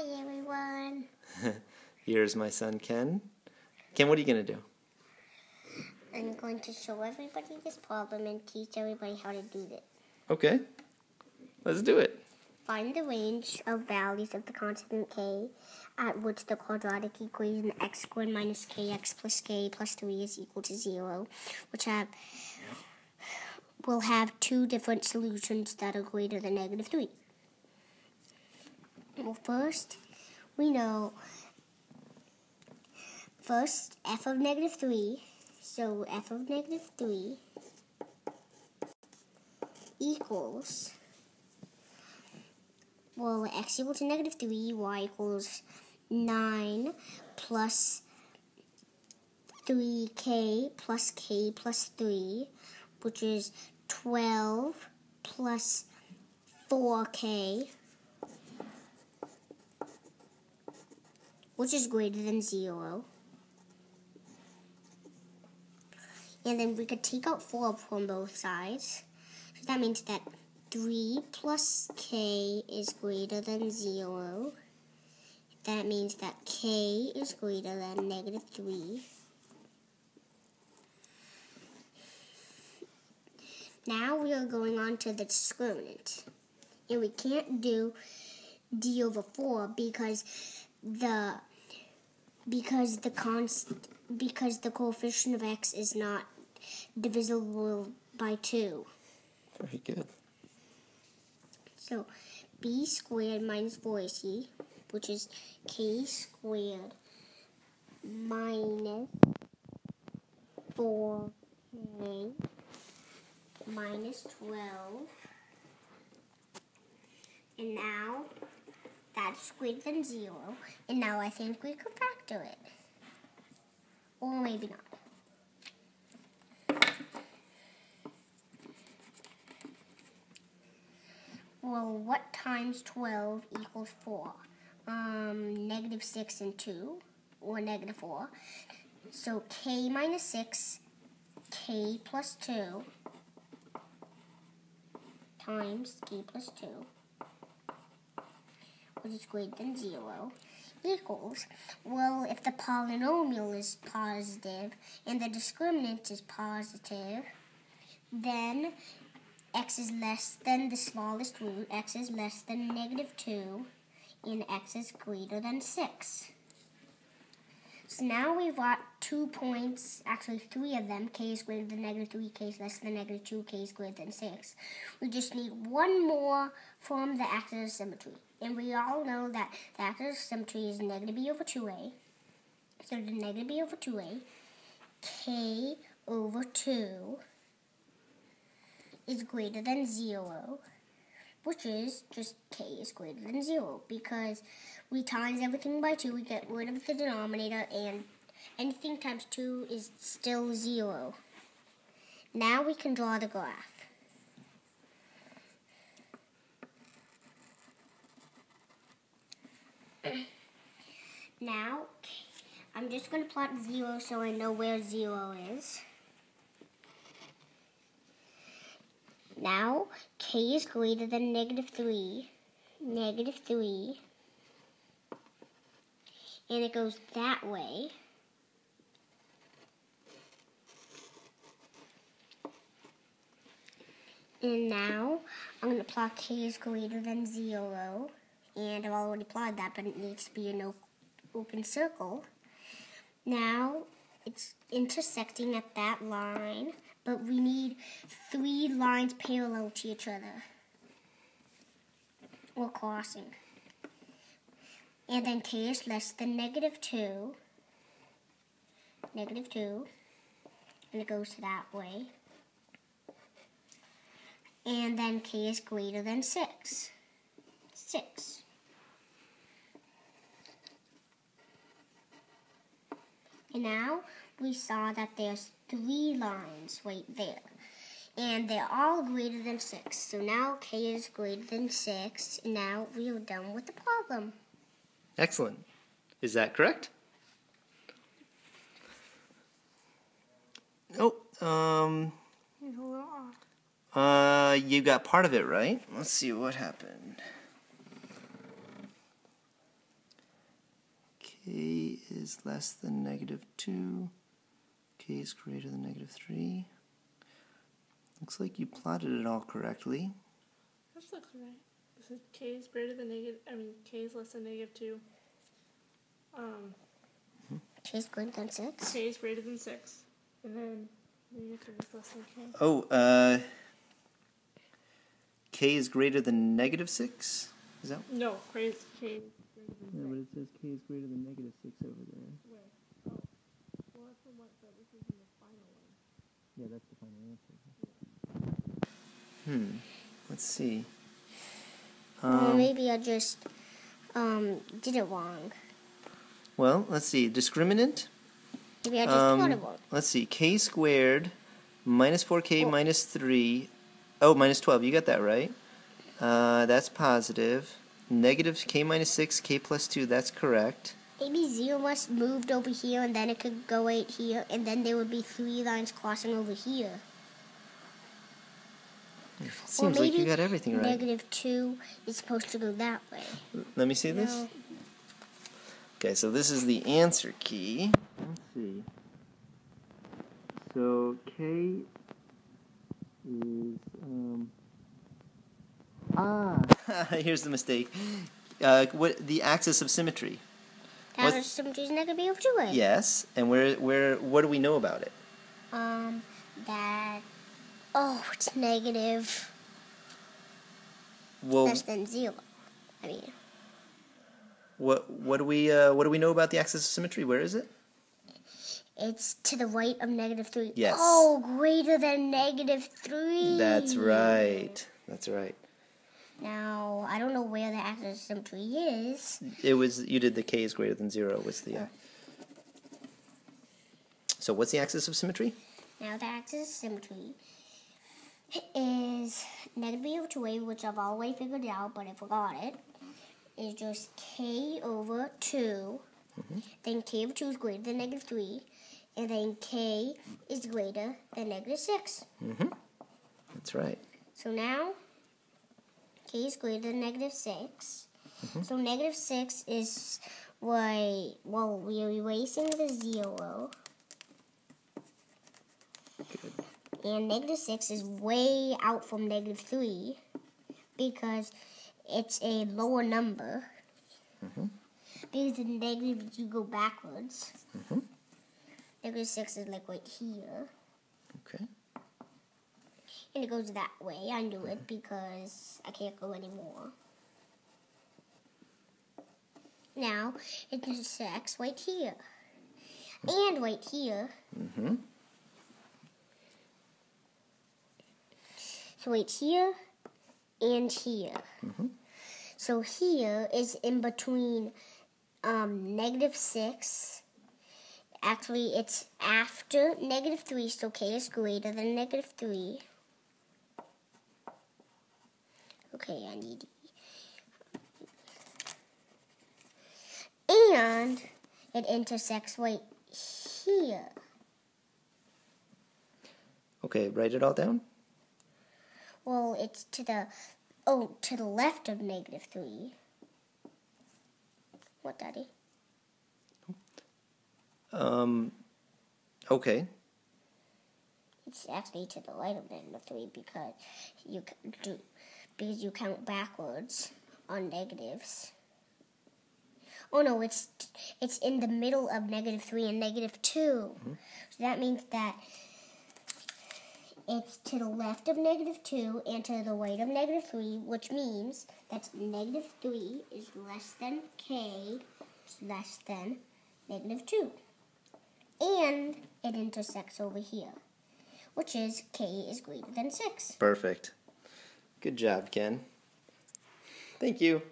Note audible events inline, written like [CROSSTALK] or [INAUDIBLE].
Hi, everyone. [LAUGHS] Here's my son Ken. Ken, what are you going to do? I'm going to show everybody this problem and teach everybody how to do it. Okay. Let's do it. Find the range of values of the constant k at which the quadratic equation x squared minus kx plus k plus 3 is equal to 0, which have will have two different solutions that are greater than negative 3. Well, first, we know first f of negative 3, so f of negative 3 equals well, x equal to negative 3, y equals 9 plus 3k plus k plus 3, which is 12 plus 4k, which is greater than 0. And then we could take out 4 from both sides. So that means that 3 plus k is greater than 0. That means that k is greater than negative 3. Now we are going on to the discriminant. And we can't do d over 4 because the because the const because the coefficient of x is not divisible by 2. Very good. So b squared minus 4ac, which is k squared minus 4k minus 12. And now that's greater than 0. And now I think we could factor it. Or maybe not. Well, what times 12 equals 4? Um, negative 6 and 2, or negative 4. So k minus 6, k plus 2, times k plus 2, which is greater than 0, equals, well, if the polynomial is positive and the discriminant is positive, then x is less than the smallest root, x is less than negative 2, and x is greater than 6. So now we've got two points, actually three of them, k is greater than negative 3, k is less than negative 2, k is greater than 6. We just need one more from the axis of symmetry. And we all know that the axis of symmetry is negative b over 2a. So the negative b over 2a, k over 2 is greater than 0, which is just k is greater than 0 because we times everything by 2, we get rid of the denominator, and anything times 2 is still 0. Now we can draw the graph. [COUGHS] now, I'm just going to plot 0 so I know where 0 is. Now, k is greater than negative 3. Negative 3. And it goes that way. And now, I'm going to plot k is greater than 0. And I've already plotted that, but it needs to be an open circle. Now, it's intersecting at that line but we need three lines parallel to each other or crossing. And then k is less than negative 2, negative 2, and it goes that way. And then k is greater than 6, 6. And now we saw that there's three lines right there. And they're all greater than 6. So now k is greater than 6. Now we are done with the problem. Excellent. Is that correct? Oh, um, uh, you got part of it right. Let's see what happened. K is less than negative 2. k is greater than negative 3. Looks like you plotted it all correctly. That looks right. It said k is greater than negative. I mean, k is less than negative two. Um, K is greater than 6. k is greater than six, and then negative three is less than k. Oh, uh, k is greater than negative 6? Is that? No, k is k. is greater than Yeah, but it says k is greater than negative 6 over there. Where? Oh, well, that's the one, but this is in the final one. Yeah, that's the final answer. Hmm. Let's see. Or Um, maybe I just um, did it wrong. well, let's see. Discriminant. Maybe I just thought it Um, wrong. let's see. K squared minus 4k Oh. minus 3. Oh, minus 12. You got that right. Uh, that's positive. Negative k minus 6, k plus 2. That's correct. Maybe 0 must moved over here and then it could go right here and then there would be three lines crossing over here. Seems like you maybe got everything right. Negative 2 is supposed to go that way. Let me see this. Okay, so this is the answer key. Let's see. So K is um ah [LAUGHS] here's the mistake. Uh, what the axis of symmetry? That What- was symmetry is negative over 2 way. Yes, and where where what do we know about it? Um, that. Oh, it's negative Well, less than 0. I mean, what what do we uh, what do we know about the axis of symmetry? Where is it? it's to the right of negative 3. Yes. Oh, greater than negative 3. That's right. That's right. Now, I don't know where the axis of symmetry is. It was you did the k is greater than zero was the. Uh, so what's the axis of symmetry? Now, the axis of symmetry is negative b over 2a, which I've already figured out, but I forgot it. Is just k over 2. Then k over 2 is greater than negative 3. And then k is greater than negative 6. Mhm. That's right. So now, k is greater than negative 6. So negative 6 is why, well, we are erasing the 0. Good. And negative 6 is way out from negative 3 because it's a lower number. Mm-hmm. Because in negatives you go backwards. Mm-hmm. Negative 6 is like right here. Okay. And it goes that way. I knew it because I can't go anymore. Now it intersects right here. Mm-hmm. And right here. Mm-hmm. So right here and here. So here is in between um, negative 6. Actually, it's after negative 3, so k is greater than negative 3. Okay, I need. And it intersects right here. Okay, write it all down. Well, it's to the oh to the left of negative three. What, Daddy? Um. Okay. It's actually to the right of negative three because you do because you count backwards on negatives. Oh no, it's it's in the middle of negative three and negative 2 So that means that it's to the left of negative two and to the right of negative three, which means that negative three is less than k, less than negative two, and it intersects over here, which is k is greater than six. Perfect. Good job, Ken. Thank you.